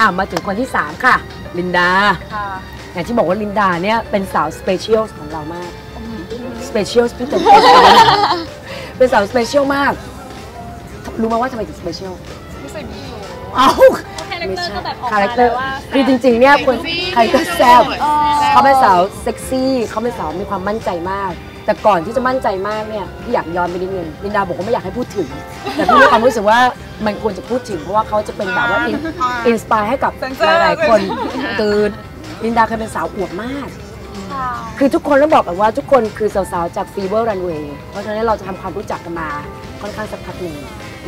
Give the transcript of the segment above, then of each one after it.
อะมาถึงคนที่ 3 ค่ะ ลินดา ค่ะอย่างที่บอกว่าลินดาเนี่ยเป็นสาว special ของเรามาก special พี่เต็มเป็นสาว special มาก รู้ไหมว่าทำไมถึง special ไม่ใส่มีอยู่เอ้า character ก็แบบออก character มาคเตอแล้วว่าคือจริงๆเนี่ยคนใครก็แซ่บเขาเป็นสาวเซ็กซี่เขาเป็นสาวมีความมั่นใจมาก แต่ก่อนที่จะมั่นใจมากเนี่ยพี่อยากย้อนไปนิดนึงลินดาบอกว่าไม่อยากให้พูดถึง แต่พี่มีความรู้สึกว่ามันควรจะพูดถึงเพราะว่าเขาจะเป็นแบบว่า inspire ให้กับหลายๆคนตื่นลินดาเคยเป็นสาวอวบมากค่ะคือทุกคนต้องบอกแบบว่าทุกคนคือสาวๆจาก Fever Runway เพราะฉะนั้นเราจะทำความรู้จักกันมาค่อนข้างสักพักหนึ่ง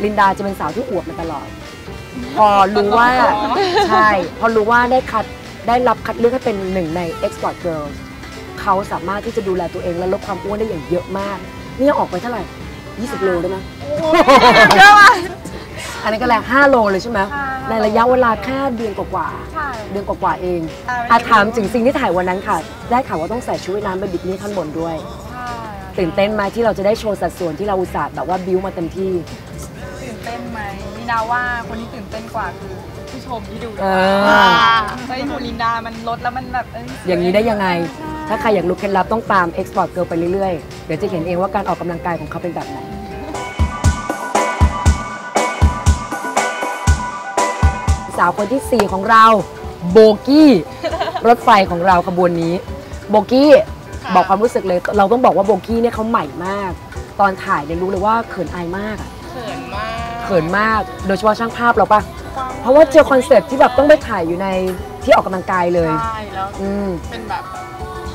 ลินดาจะเป็นสาวที่อวบมาตลอด พอรู้ว่าใช่ พอรู้ว่าได้คัดได้รับคัดเลือกให้เป็นหนึ่งใน Export Girls เขาสามารถที่จะดูแลตัวเองและลดความอ้วนได้อย่างเยอะมากนี่ยังออกไปเท่าไหร่ 20 โลได้ไหมเยอะมากอันนี้นก็แรง5โลเลยใช่ไหมค่ะในระยะเวลาแค่เดือนกว่าๆใช่เดือนกว่าๆเองอ่าอาถามถึงสิ่งที่ถ่ายวันนั้นค่ะ ได้ข่าวว่าต้องใส่ชุดว่ายน้ำเป็นบิกินี่ท่อนบนด้วยใช่ตื่นเต้นไหมที่เราจะได้โชว์สัดส่วนที่เราอุตส่าห์แบบว่าบิวมาเต็มที่ตื่นเต้นไหมมีนาว่าคนที่ตื่นเต้นกว่าคือผู้ชมที่ดูเออเฮ้ยหมูลินดามันลดแล้วมันแบบเอ้ยอย่างนี้ได้ยังไง ถ้าใครอยากรู้เคล็ดลับต้องตาม Export Girl ไปเรื่อยๆ เดี๋ยวจะเห็นเองว่าการออกกำลังกายของเขาเป็นแบบไหนสาวคนที่ 4 ของเราโบกี้ รถไฟของเราขบวนนี้ โบกี้ บอกความรู้สึกเลย เราต้องบอกว่าโบกี้เนี่ยเขาใหม่มาก ตอนถ่ายเนี่ยรู้เลยว่าเขินอายมากอะเขินมากเขินมากโดยเฉพาะช่างภาพเราปะเพราะว่าเจอ concept ที่แบบต้องไปถ่ายอยู่ในที่ออกกำลังกายเลยใช่แล้วอืมเป็นแบบ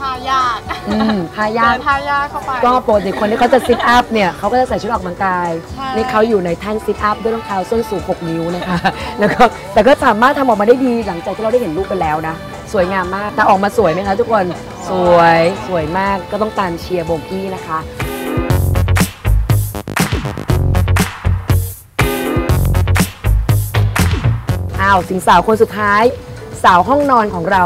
ท่ายากอืมพายาเดิกนท่ายากเข้าไป ก็ปกติคนที่เขาจะซิทอัพเนี่ยเขาก็จะใส่ชุดออกกำลังกาย ใช่ นี่เขาอยู่ในแท่นซิทอัพด้วยรองเท้าส้นสูง 6 นิ้วนะคะ แล้วก็แต่ก็สามารถทำออกมาได้ดีหลังจากที่เราได้เห็นรูปไปแล้วนะ สวยงามมากแต่ออกมาสวยไหมคะทุกคน สวย สวยมากก็ต้องตามเชียร์โบกี้นะคะ อ้าวสิงสาวคนสุดท้าย สาวห้องนอนของเรา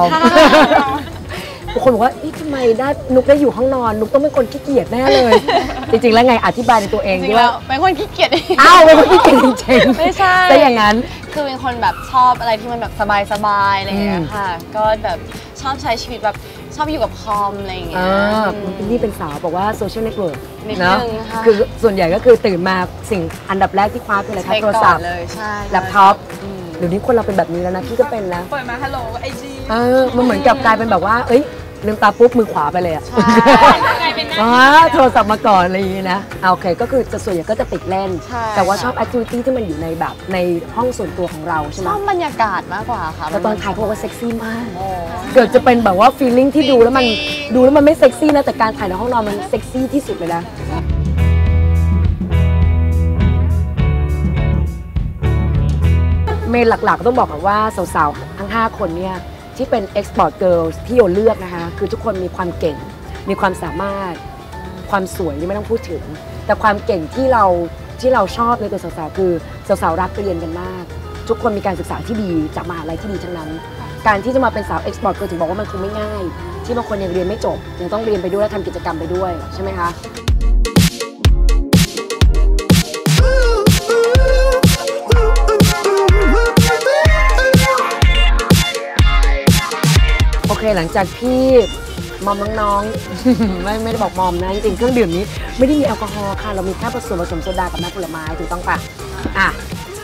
บางคนบอกว่าเอ๊ะทำไมได้นุกได้อยู่ห้องนอน นุกต้องเป็นคนขี้เกียจแน่เลย จริงๆแล้วไงอธิบายในตัวเองดีกว่า จริงๆแล้วเป็นคนขี้เกียจ อ้าวเป็นคนขี้เกียจจริงๆไม่ใช่ แต่อย่างนั้น คือเป็นคนแบบชอบอะไรที่มันแบบสบายๆอะไรอย่างเงี้อืยมค่ะ ก็แบบชอบใช้ชีวิตแบบชอบอยู่กับคอมอะไรอย่างเงี้ย อ่าคุณนี่เป็นสาวบอกว่า social network เนาะ นิดนึงค่ะ คือส่วนใหญ่ก็คือตื่นมาสิ่งอันดับแรกที่คว้าคืออะไรคะโทรศัพท์ก่อนเลยใช่แล็ปท็อปเดี๋ยวนี้คนเราเป็นแบบนี้แล้วนะพี่ก็เป็นแล้วเปิดมาฮัลโหล IG เออมันเหมือนกับกลายเป็นแบบว่า เอ้ย ลืมตาปุ๊บมือขวาไปเลยอะกลายเป็นหน้าอ๋อโทรศัพท์มาก่อนอะไรอย่างงี้นะอ่าโอเคก็คือจะส่วนใหญ่ก็จะติดเล่น ใช่ แต่ว่าชอบ activity ที่มันอยู่ในแบบในห้องส่วนตัวของเราใช่ไหม ชอบบรรยากาศมากกว่าค่ะแต่ตอนถ่ายเขาบอกว่าเซ็กซี่มาก โอ้ เกิดจะเป็นแบบว่า feeling ที่ดูแล้วมันดูแล้วมันไม่เซ็กซี่นะ แต่การถ่ายในห้องนอนมันเซ็กซี่ที่สุดเลยนะ เมนหลักๆ ต้องบอกก่อนว่าสาวๆ ทั้ง 5 คนเนี่ย ที่เป็น Export Girls ที่โยเลือกนะคะ คือทุกคนมีความเก่ง มีความสามารถ ความสวยนี่ไม่ต้องพูดถึง แต่ความเก่งที่เราที่เราชอบในตัวสาวๆคือสาวๆรักเรียนกันมาก ทุกคนมีการศึกษาที่ดีจากมหาลัยที่ดีทั้งนั้น การที่จะมาเป็นสาว Export Girl ถึงบอกว่ามันคงไม่ง่าย ที่บางคนยังเรียนไม่จบยังต้องเรียนไปด้วยและทำกิจกรรมไปด้วยใช่ไหมคะ โอเคหลังจากที่มอมน้องๆ ไม่ไม่ได้บอกมอมนะจริงๆเครื่องดื่มนี้ไม่ได้มีแอลกอฮอล์ค่ะเรามีแค่ผสมผสมโซดากับน้ำผลไม้ถูกต้องปะอะ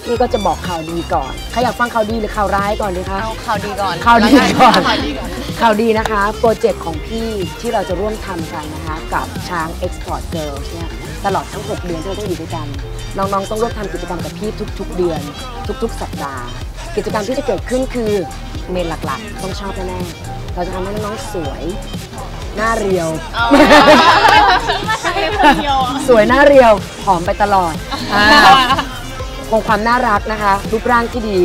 นี่ก็จะบอกข่าวดีก่อนใครอยากฟังข่าวดีหรือข่าวร้ายก่อนดีคะเอาข่าวดีก่อนข่าวดีก่อนข่าวดีก่อนข่าวดีนะคะโปรเจกต์ของพี่ที่เราจะร่วมทำกันนะคะกับช้าง Export Girls เนี่ยตลอดทั้ง 6 เดือนที่เราต้องอยู่ด้วยกัน น้องๆ ต้องร่วมทำกิจกรรมกับพี่ทุก ๆ เดือน ทุก ๆ สัปดาห์ กิจกรรมที่จะเกิดขึ้นคือเมนหลักๆ ต้องชอบแน่ๆ เราจะทำให้น้องๆสวย หน้าเรียวสวยหน้าเรียวผอมไปตลอดอ่าคงความน่ารักนะคะ รูปร่างที่ดี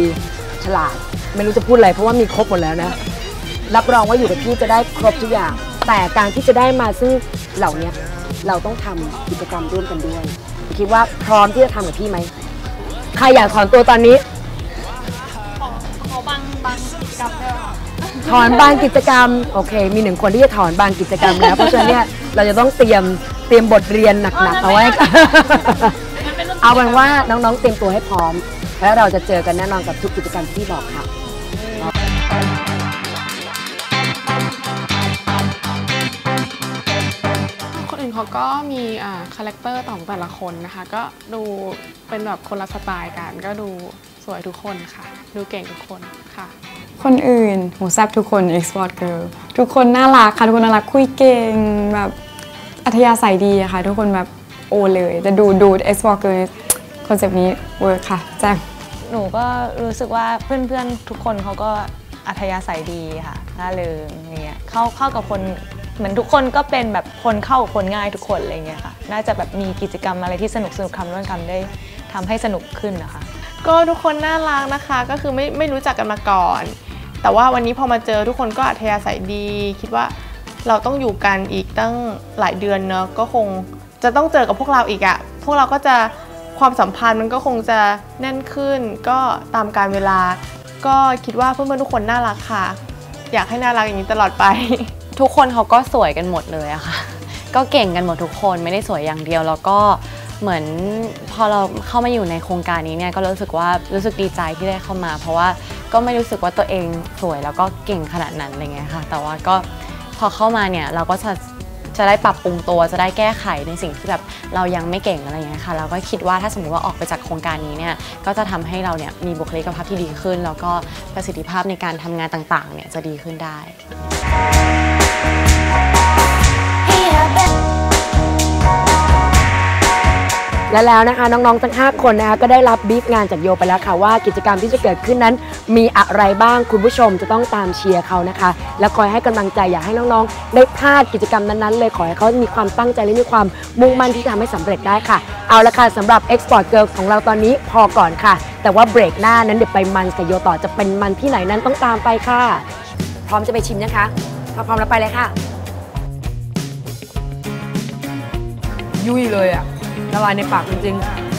ฉลาด ไม่รู้จะพูดอะไรเพราะว่ามีครบหมดแล้วนะ รับรองว่าอยู่กับพี่จะได้ครบทุกอย่าง แต่การที่จะได้มาซึ่งเหล่าเนี้ยเราต้องทำกิจกรรมร่วมกันด้วยคิดว่าพร้อมที่จะทำกับพี่ไหมใครอยากถอนตัวตอนนี้เขาบางบางกิจกรรมด้วยค่ะ ถอนบางกิจกรรมโอเค มีหนึ่งคนที่จะถอนบางกิจกรรมแล้ว เพราะฉะนั้นเนี่ยเราจะต้องเตรียมเตรียมบทเรียนหนักๆเอาไว้ เอาเป็นว่าน้องๆเตรียมตัวให้พร้อม แล้วเราจะเจอกันแน่นอนกับทุกกิจกรรมที่บอกค่ะคนอื่นเขาก็มี character ของแต่ละคนนะคะ ก็ดูเป็นแบบคนละสไตล์กัน ก็ดูสวยทุกคนค่ะ ดูเก่งทุกคนค่ะ คนอื่นโหแซบทุกคน Export Girl ทุกคนน่ารักค่ะ ทุกคนน่ารักคุยเก่งแบบอัธยาศัยดีอะค่ะ ทุกคนแบบโอเลยแต่ดูดู Export Girl concept นี้ work ค่ะแจ่มหนูก็รู้สึกว่าเพื่อนๆทุกคนเขาก็อัธยาศัยดีค่ะน่าเริงอย่างเงี้ยเข้าเข้ากับคนเหมือนทุกคนก็เป็นแบบคนเข้ากับคนง่ายทุกคนอะไรเงี้ยค่ะ น่าจะแบบมีกิจกรรมอะไรที่สนุกสนุกๆทำร่วมกันได้ทำให้สนุกขึ้นนะคะ ก็ทุกคนน่ารักนะคะ ก็คือไม่ไม่รู้จักกันมาก่อน แต่ว่าวันนี้พอมาเจอทุกคนก็อัธยาศัยดี คิดว่าเราต้องอยู่กันอีกตั้งหลายเดือนเนอะก็คงจะต้องเจอกับพวกเราอีกอะพวกเราก็จะความสัมพันธ์มันก็คงจะแน่นขึ้น ก็ตามการเวลา ก็คิดว่าเพื่อนๆทุกคนน่ารักค่ะ อยากให้น่ารักอย่างนี้ตลอดไป ทุกคนเขาก็สวยกันหมดเลยอะค่ะ ก็เก่งกันหมดทุกคนไม่ได้สวยอย่างเดียวแล้วก็เหมือนพอเราเข้ามาอยู่ในโครงการนี้เนี่ยก็รู้สึกว่ารู้สึกดีใจที่ได้เข้ามา เพราะว่า ก็ไม่รู้สึกว่าตัวเองสวยแล้วก็เก่งขนาดนั้นอะไรเงี้ยค่ะ แต่ว่าก็พอเข้ามาเนี่ยเราก็จะจะได้ปรับปรุงตัวจะได้แก้ไขในสิ่งที่แบบเรายังไม่เก่งอะไรเงี้ยค่ะเราก็คิดว่าถ้าสมมติว่าออกไปจากโครงการนี้เนี่ยก็จะทำให้เราเนี่ยมีบุคลิกภาพที่ดีขึ้น แล้วก็ประสิทธิภาพในการทำงานต่างๆเนี่ยจะดีขึ้นได้ และแล้วนะคะน้องๆทั้ง 5 คนนะคะก็ได้รับบีฟงานจากโยไปแล้วค่ะว่ากิจกรรมที่จะเกิดขึ้นนั้น มีอะไรบ้างคุณผู้ชมจะต้องตามเชียร์เขานะคะ และคอยให้กำลังใจอยากให้น้องๆ ได้พลาดกิจกรรมนั้นๆ เลยขอให้เขามีความตั้งใจและมีความมุ่งมั่นที่จะทำให้สำเร็จได้ค่ะ เอาละค่ะสำหรับ Export Girl ของเราตอนนี้พอก่อนค่ะ แต่ว่าเบรกหน้านั้นเดี๋ยวไปมันกับโยต่อจะเป็นมันที่ไหนนั้นต้องตามไปค่ะ พร้อมจะไปชิมนะคะพร้อมแล้วไปเลยค่ะ ยุ่ยเลยอะ ละลายในปากจริงๆ